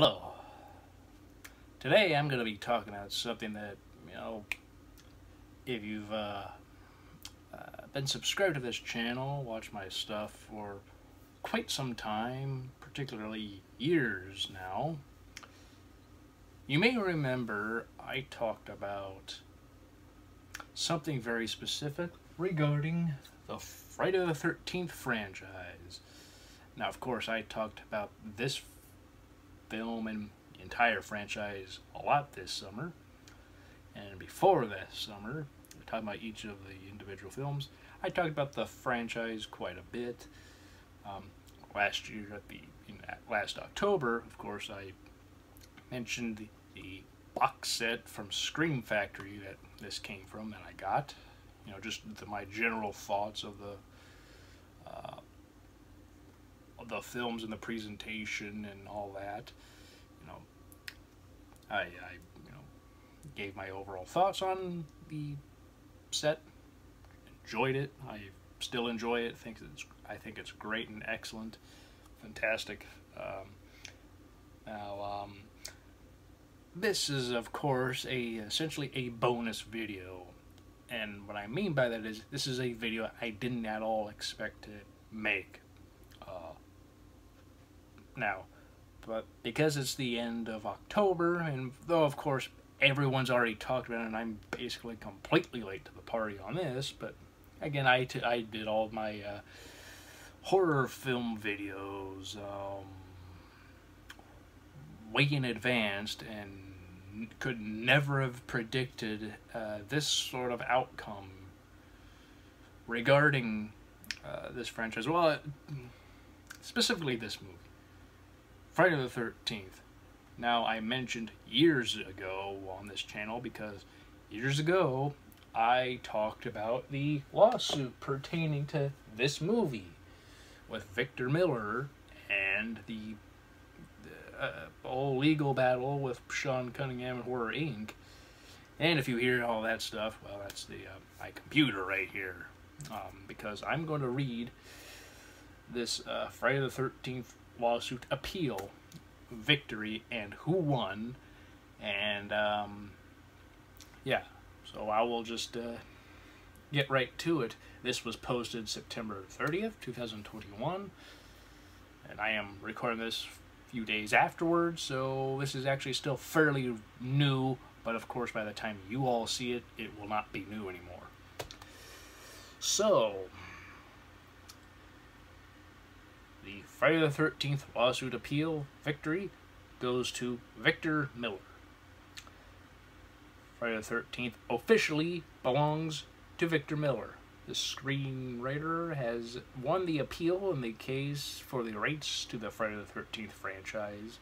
Hello. Today I'm going to be talking about something that, you know, if you've uh, uh, been subscribed to this channel, watched my stuff for quite some time, particularly years now, you may remember I talked about something very specific regarding the Friday the 13th franchise. Now, of course, I talked about this film and entire franchise a lot this summer. And before that summer, talking about each of the individual films, I talked about the franchise quite a bit. Um, last year, at the last October, of course, I mentioned the, the box set from Scream Factory that this came from that I got. You know, just the, my general thoughts of the uh, of the films and the presentation and all that. You know, I, I you know gave my overall thoughts on the set. Enjoyed it. I still enjoy it. Think it's I think it's great and excellent, fantastic. Um, now, um, this is of course a essentially a bonus video, and what I mean by that is this is a video I didn't at all expect to make. Uh, now, but because it's the end of October, and though of course everyone's already talked about it, and I'm basically completely late to the party on this, but again, I, I did all my uh, horror film videos um, way in advance and could never have predicted uh, this sort of outcome regarding uh, this franchise. Well, specifically this movie. Friday the 13th. Now, I mentioned years ago on this channel because years ago I talked about the lawsuit pertaining to this movie with Victor Miller and the, the uh, whole legal battle with Sean Cunningham and Horror Inc. And if you hear all that stuff, well, that's the uh, my computer right here. Um, because I'm going to read this uh, Friday the 13th lawsuit appeal victory and who won. And um, yeah so I will just uh, get right to it. This was posted September 30th 2021 and I am recording this few days afterwards so this is actually still fairly new but of course by the time you all see it it will not be new anymore. So the Friday the 13th lawsuit appeal victory goes to Victor Miller. Friday the 13th officially belongs to Victor Miller. The screenwriter has won the appeal in the case for the rights to the Friday the 13th franchise.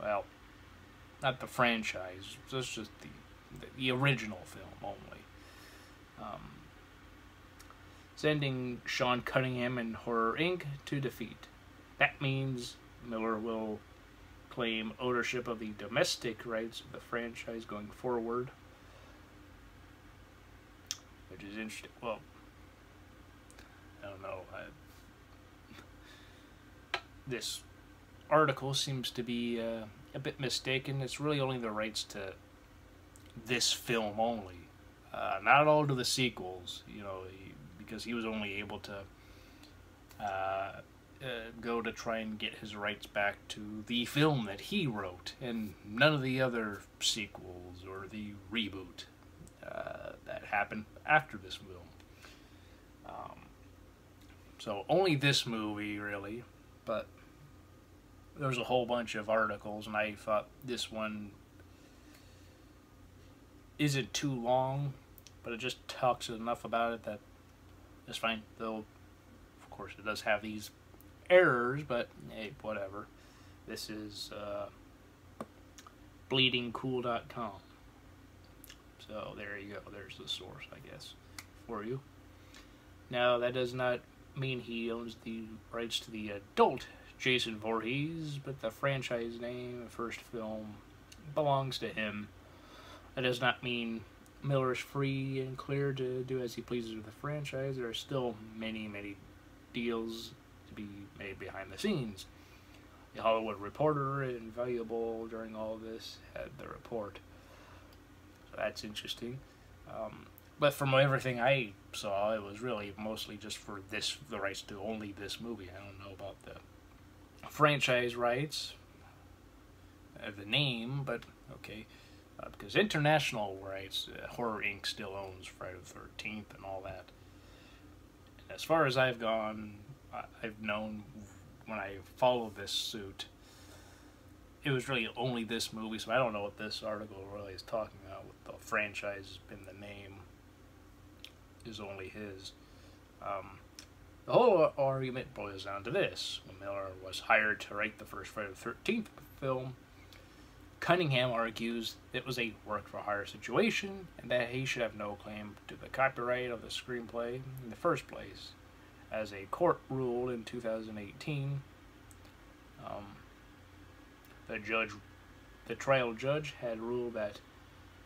Well, not the franchise, just just the, the original film only. Um, sending Sean Cunningham and Horror Inc. to defeat. That means Miller will claim ownership of the domestic rights of the franchise going forward. Which is interesting. Well, I don't know. I, this article seems to be uh, a bit mistaken. It's really only the rights to this film only. Uh, not all to the sequels, you know, because he was only able to uh, uh, go to try and get his rights back to the film that he wrote, and none of the other sequels or the reboot uh, that happened after this film. Um, so only this movie, really, but there's a whole bunch of articles, and I thought this one isn't too long, but it just talks enough about it that it's fine. Though, of course, it does have these errors, but hey, whatever. This is uh, bleedingcool.com. So there you go. There's the source, I guess, for you. Now, that does not mean he owns the rights to the adult Jason Voorhees, but the franchise name, the first film, belongs to him. That does not mean Miller is free and clear to do as he pleases with the franchise. There are still many, many deals to be made behind the scenes. the Hollywood Reporter, invaluable during all this, had the report. So that's interesting. Um, but from everything I saw, it was really mostly just for this the rights to only this movie. I don't know about the franchise rights, uh, the name, but okay. Uh, because international rights, uh, Horror Inc. still owns Friday the Thirteenth and all that. And as far as I've gone, I've known when I followed this suit, it was really only this movie. So I don't know what this article really is talking about with the franchise in the name is only his. Um, the whole argument boils down to this. When Miller was hired to write the first Friday the 13th film, Cunningham argues it was a work for hire situation and that he should have no claim to the copyright of the screenplay in the first place. As a court ruled in 2018, um, the judge, the trial judge, had ruled that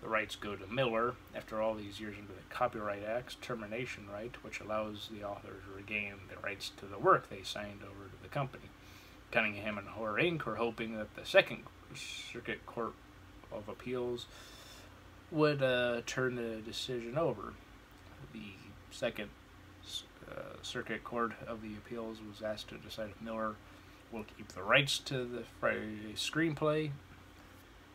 the rights go to Miller after all these years under the Copyright Act's termination right, which allows the author to regain the rights to the work they signed over to the company. Cunningham and Horror Inc. are hoping that the Second Circuit Court of Appeals would uh, turn the decision over. The Second uh, Circuit Court of the Appeals was asked to decide if Miller will keep the rights to the Friday screenplay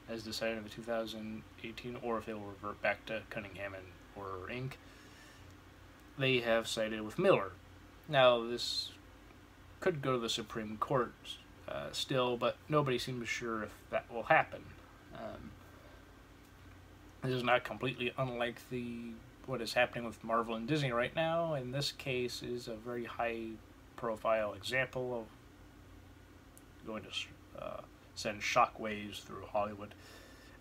as decided in the 2018, or if it will revert back to Cunningham and Horror Inc. They have sided with Miller. Now, this could go to the Supreme Court uh, still, but nobody seems sure if that will happen. Um, this is not completely unlike the what is happening with Marvel and Disney right now. In this case, is a very high-profile example of going to uh, send shockwaves through Hollywood.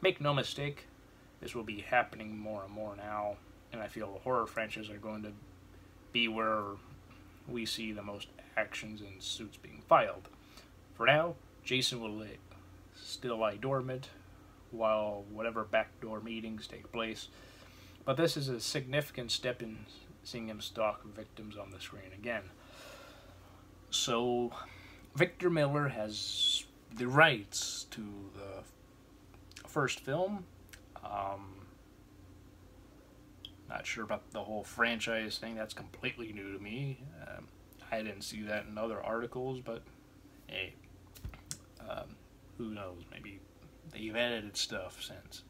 Make no mistake, this will be happening more and more now, and I feel the horror franchises are going to be where we see the most actions and suits being filed. For now, Jason will still lie dormant while whatever backdoor meetings take place, but this is a significant step in seeing him stalk victims on the screen again. So, Victor Miller has the rights to the first film. Um, not sure about the whole franchise thing. That's completely new to me. Um, I didn't see that in other articles, but hey, um, who knows? Maybe they've edited stuff since.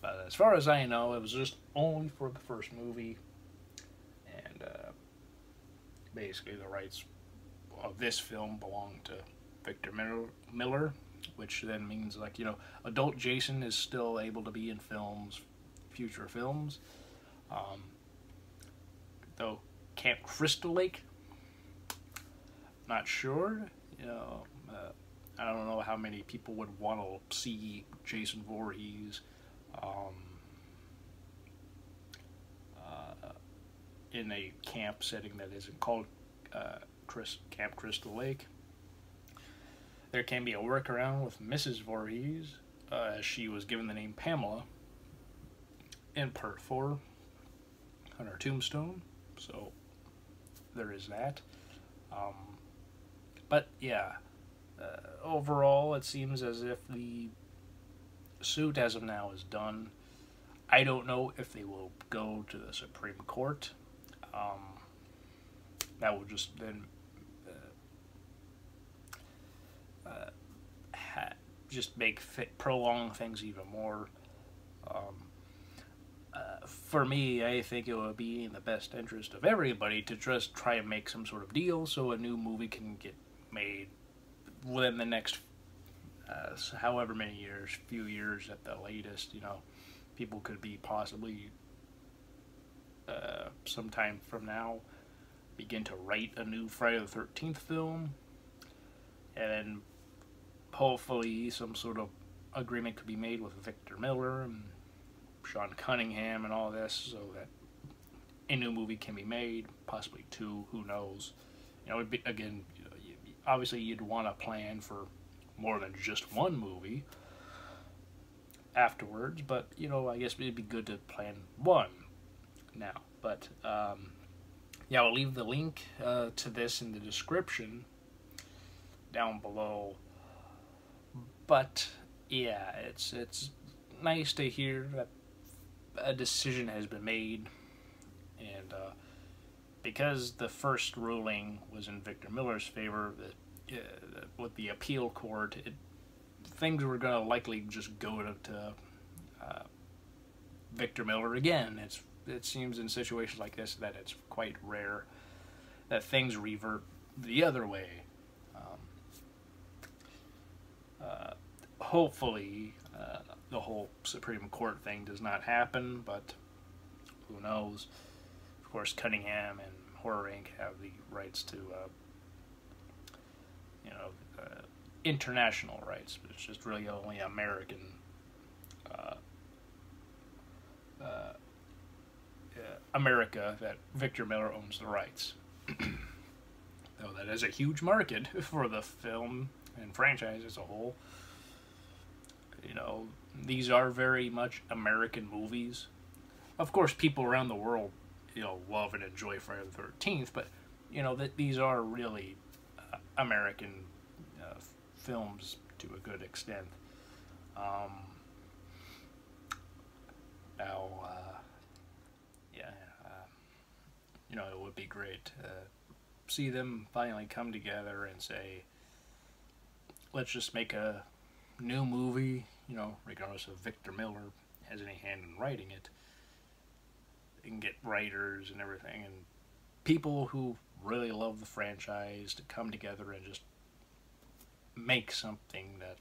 But as far as I know, it was just only for the first movie, and uh, basically the rights of this film belong to Victor Miller, which then means like you know adult Jason is still able to be in films, future films. Um, though Camp Crystal Lake, not sure. You know, uh, I don't know how many people would want to see Jason Voorhees. Um, uh, in a camp setting that isn't called uh, Chris, Camp Crystal Lake. There can be a workaround with Mrs. Voorhees, uh, she was given the name Pamela in part 4 on her tombstone. So there is that. Um, but yeah, uh, overall, it seems as if the suit as of now is done. I don't know if they will go to the Supreme Court. Um, that would just then just make fit, prolong things even more. Um, uh, for me, I think it would be in the best interest of everybody to just try and make some sort of deal so a new movie can get made within the next uh, however many years, few years at the latest. You know, people could be possibly uh, sometime from now begin to write a new Friday the Thirteenth film, and hopefully some sort of agreement could be made with Victor Miller and Sean Cunningham and all this so that a new movie can be made, possibly two, who knows. You know, be, again, obviously you'd want to plan for more than just one movie afterwards, but, you know, I guess it'd be good to plan one now. But, um, yeah, I'll leave the link uh, to this in the description down below but yeah, it's it's nice to hear that a decision has been made, and uh, because the first ruling was in Victor Miller's favor, the, uh, with the appeal court, it, things were going to likely just go to, to uh, Victor Miller again. It's it seems in situations like this that it's quite rare that things revert the other way. Um, uh, hopefully, uh, the whole Supreme Court thing does not happen, but who knows? Of course, Cunningham and Horror Inc. have the rights to, uh, you know, uh, international rights, it's just really only American. Uh, uh, America that Victor Miller owns the rights. Though that is a huge market for the film and franchise as a whole. You know, these are very much American movies. Of course, people around the world, you know, love and enjoy Friday the Thirteenth, but you know that these are really uh, American uh, films to a good extent. Um, now, uh, yeah, uh, you know, it would be great to see them finally come together and say, let's just make a new movie, you know, regardless of Victor Miller has any hand in writing it. They can get writers and everything and people who really love the franchise to come together and just make something that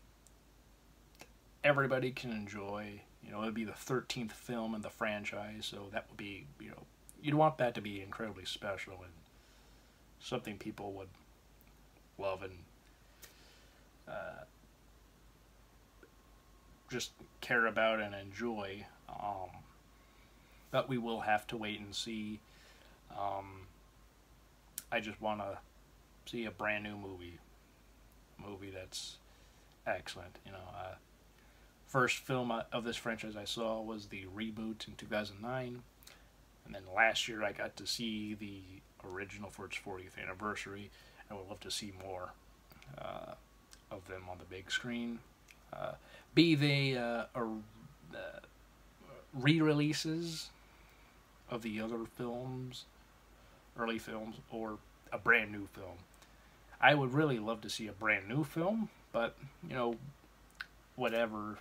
everybody can enjoy. You know, it would be the 13th film in the franchise, so that would be, you know, you'd want that to be incredibly special and something people would love and uh, just care about and enjoy. Um, but we will have to wait and see. Um, I just want to see a brand new movie, movie that's excellent. You know, uh, first film of this franchise I saw was the reboot in 2009, and then last year I got to see the original for its 40th anniversary. I would love to see more uh, of them on the big screen. Uh, be they uh, uh, re-releases of the other films, early films, or a brand new film. I would really love to see a brand new film, but you know, whatever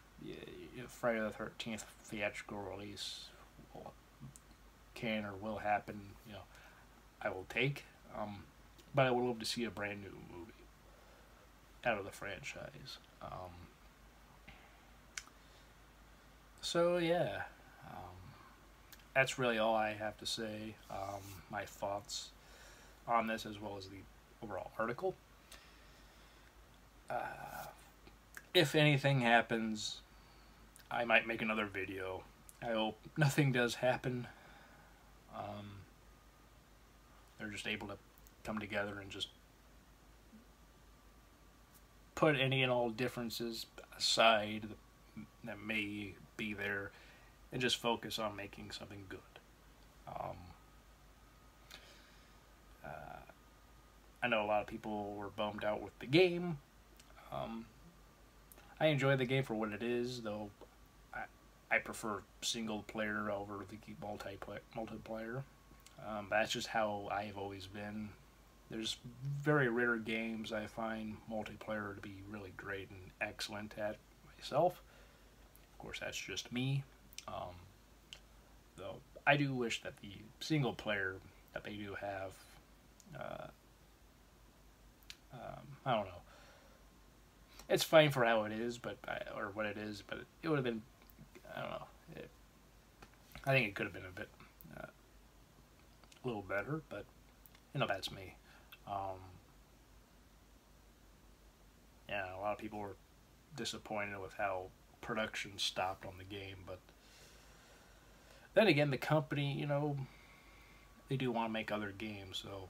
Friday the Thirteenth theatrical release can or will happen, you know, I will take. Um, but I would love to see a brand new movie out of the franchise. Um, so yeah, um, that's really all I have to say. Um, my thoughts on this, as well as the overall article. Uh, if anything happens, I might make another video. I hope nothing does happen. Um, they're just able to come together and just put any and all differences aside that may be there and just focus on making something good. Um, uh, I know a lot of people were bummed out with the game. Um, I enjoy the game for what it is, though I, I prefer single player over the multiplayer. multiplayer. Um, that's just how I've always been. There's very rare games I find multiplayer to be really great and excellent at myself. Of course, that's just me. Um, though I do wish that the single player that they do have, uh, um, I don't know. It's fine for how it is, but I, or what it is, but it, would have been, I don't know. It, I think it could have been a bit, uh, a little better, but you know that's me. Um, yeah, a lot of people were disappointed with how production stopped on the game, but then again, the company, you know, they do want to make other games, so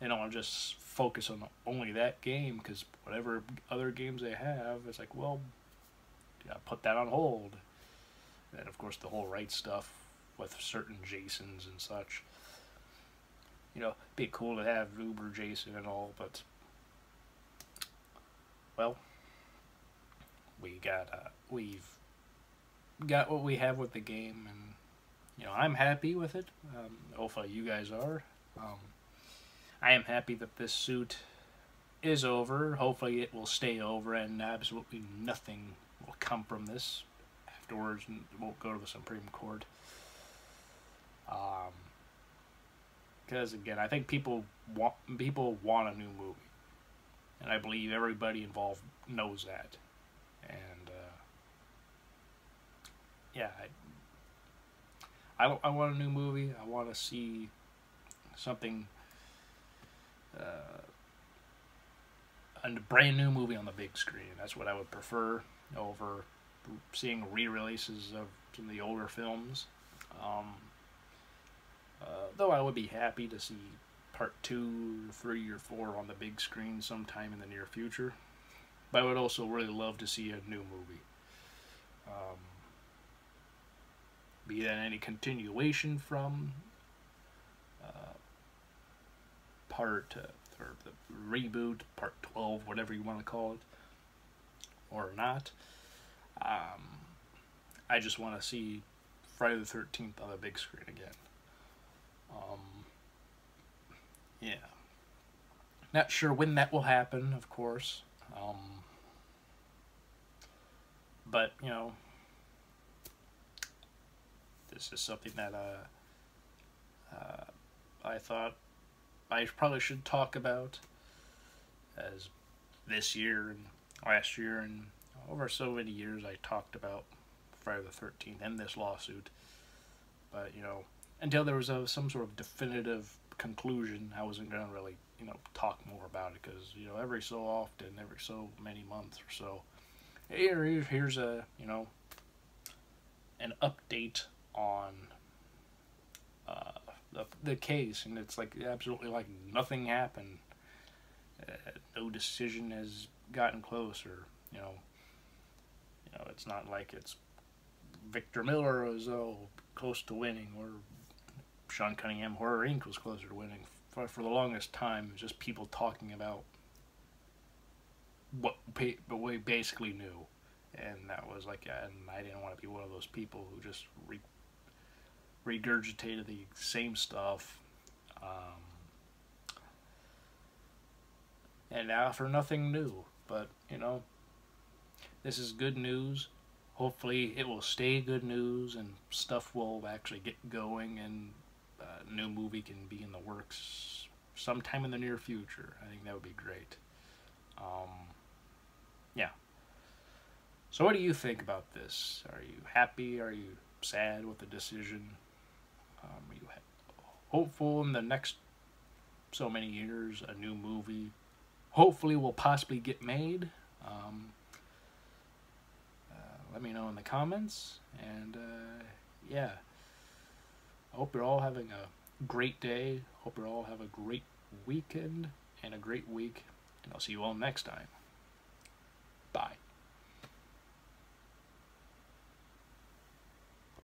they don't want to just focus on only that game because whatever other games they have, it's like, well, put that on hold. And of course, the whole right stuff with certain Jasons and such. You know, it'd be cool to have Uber Jason and all, but well, we got uh, we've got what we have with the game, and you know I'm happy with it. Um, hopefully you guys are. Um, I am happy that this suit is over. Hopefully it will stay over, and absolutely nothing will come from this afterwards, and it won't go to the Supreme Court. Um, because again, I think people want people want a new movie, and I believe everybody involved knows that. And uh, yeah, I, I, I want a new movie. I want to see something. Uh, a brand new movie on the big screen. That's what I would prefer over seeing re-releases of some of the older films. Um, uh, though I would be happy to see part two, three, or four on the big screen sometime in the near future. But I would also really love to see a new movie. Um, be that any continuation from uh, part uh, or the reboot, part 12, whatever you want to call it, or not. Um, I just want to see Friday the 13th on the big screen again. Um, yeah. Not sure when that will happen, of course. Um, but, you know, this is something that uh, uh, I thought I probably should talk about as this year and last year and over so many years I talked about Friday the 13th and this lawsuit. But, you know, until there was a, some sort of definitive conclusion, I wasn't going to really, you know, talk more about it because, you know, every so often, every so many months or so, here, here's a, you know, an update on uh, the, the case, and it's like absolutely like nothing happened. Uh, no decision has gotten closer, you know. You know, it's not like it's Victor Miller was oh close to winning, or Sean Cunningham Horror Inc. was closer to winning. For, for the longest time, just people talking about what we basically knew. And that was like, and I didn't want to be one of those people who just re regurgitated the same stuff. Um, and now for nothing new. But, you know, this is good news. Hopefully it will stay good news and stuff will actually get going and a new movie can be in the works sometime in the near future. I think that would be great. Um, yeah. So what do you think about this? Are you happy? Are you sad with the decision? Um, are you hopeful in the next so many years a new movie hopefully will possibly get made? Um, uh, let me know in the comments. And uh, yeah. I hope you're all having a great day. Hope you all have a great weekend and a great week. And I'll see you all next time. Bye.